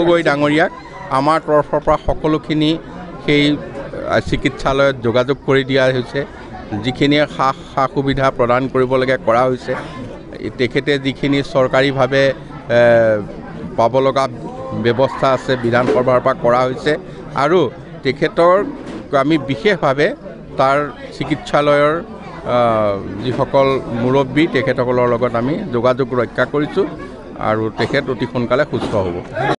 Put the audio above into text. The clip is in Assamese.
গগৈ ডাঙৰীয়াক আমাৰ তৰফৰ পৰা সকলোখিনি সেই চিকিৎসালয়ত যোগাযোগ কৰি দিয়া হৈছে। যিখিনি সা সা সুবিধা প্ৰদান কৰিব লাগে কৰা হৈছে। তেখেতে যিখিনি চৰকাৰীভাৱে পাব লগা ব্যৱস্থা আছে বিধানসভাৰ পৰা কৰা হৈছে আৰু তেখেতৰ আমি বিশেষভাৱে তাৰ চিকিৎসালয়ৰ যিসকল মুৰব্বী তেখেতসকলৰ লগত আমি যোগাযোগ ৰক্ষা কৰিছোঁ আৰু তেখেত অতি সোনকালে সুস্থ হ'ব।